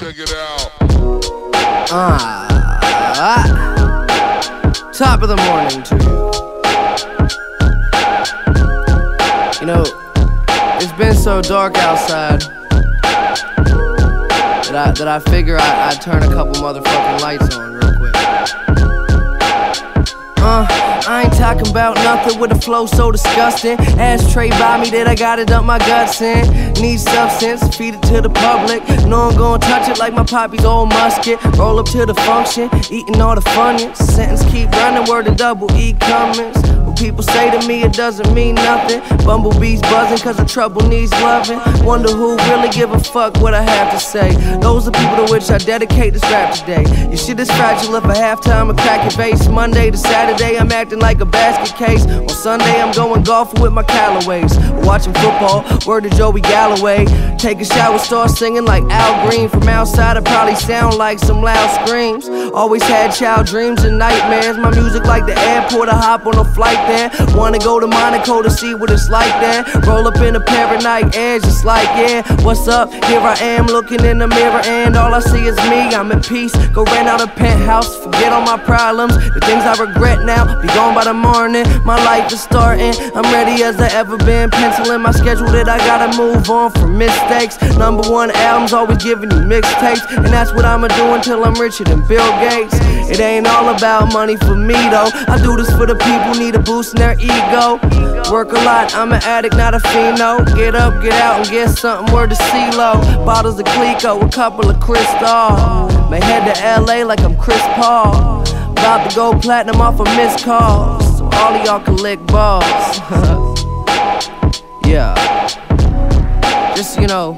Check it out. Ah, top of the morning to you. You know, it's been so dark outside that I, that I figure I, I'd turn a couple motherfucking lights on real quick. Uh, I ain't talking about nothing with a flow so disgusting. Ashtray by me that I got it up my guts in. Need substance, feed it to the public. No I'm gonna touch it like my poppy's old musket. Roll up to the function, eating all the funyuns. Sentence keep running, word to double E Cummings. People say to me, it doesn't mean nothing. Bumblebees buzzing cause the trouble needs loving. Wonder who really give a fuck what I have to say. Those are people to which I dedicate this rap today. Your shit is fragile if a halftime I crack your face. Monday to Saturday, I'm acting like a basket case. On Sunday, I'm going golfing with my Callaways. Watching football, word to Joey Galloway. Take a shower, start singing like Al Green. From outside, I probably sound like some loud screams. Always had child dreams and nightmares. My music like the airport, I hop on a flight there. Wanna go to Monaco to see what it's like there. Roll up in a Nike Airs, just like, yeah, what's up? Here I am looking in the mirror, and all I see is me. I'm at peace. Go rent out a penthouse, forget all my problems. The things I regret now, be gone by the morning. My life is starting. I'm ready as I ever been. Penciling my schedule that I gotta move on from mistakes. Number one albums, always giving you mixtapes. And that's what I'ma do until I'm richer than Bill Gates. It ain't all about money for me though. I do this for the people, need a boost in their ego. Work a lot, I'm an addict, not a pheno. Get up, get out, and get something word to CeeLo. Bottles of Clicquot, a couple of Cristal. May head to LA like I'm Chris Paul. About to go platinum off a missed calls. So all of y'all can lick balls. yeah. Just, you know.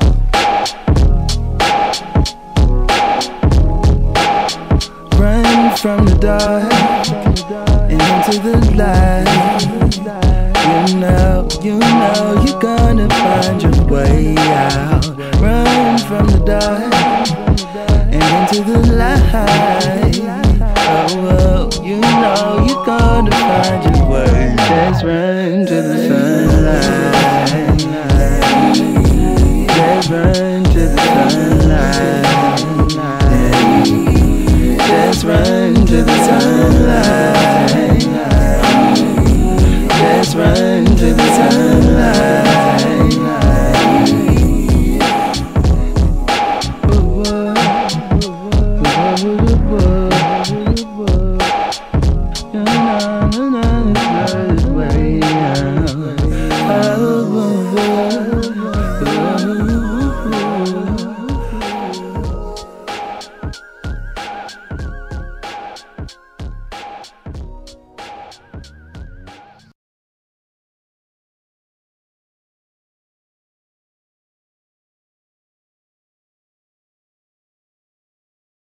Run from the dark into the light. You know, you know you're gonna find your way out. Run from the dark and into the light. Oh, oh you know you're gonna find your way. Just run to the sunlight. Just run to the sunlight. Just run to the sunlight. Just run to the sunlight.